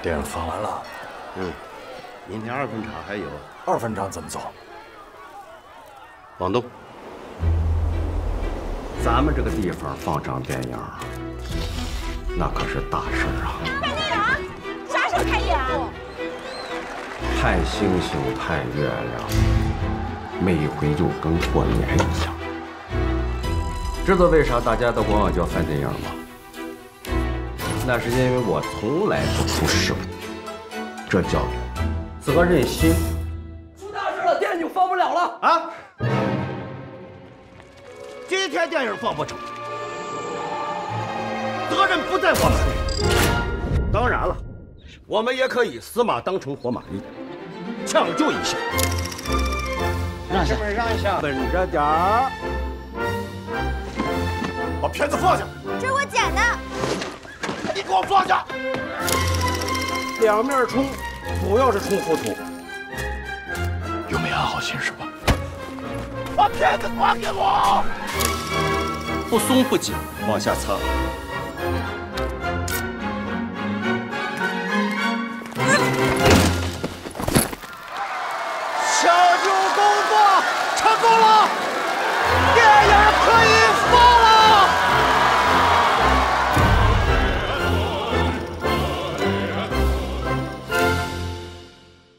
电影放完了，嗯，明天二分场还有。二分场怎么走？往东。咱们这个地方放场电影，那可是大事啊！看电影？啥时候开演？看星星，看月亮，每一回就跟过年一样。知道为啥大家都管我叫范电影吗？那是因为我从来不出事故，这叫责任心。出大事了，电影就放不了了啊！今天电影放不成，责任不在我们。当然了，我们也可以死马当成活马医，抢救一下。让一下，让一下，稳着点儿，把片子放下。这是我捡的。你给我坐下！两面冲，主要是冲糊涂。又没安好心是吧？把片子还给我！不松不紧，往下擦。抢救工作成功了，电影可以。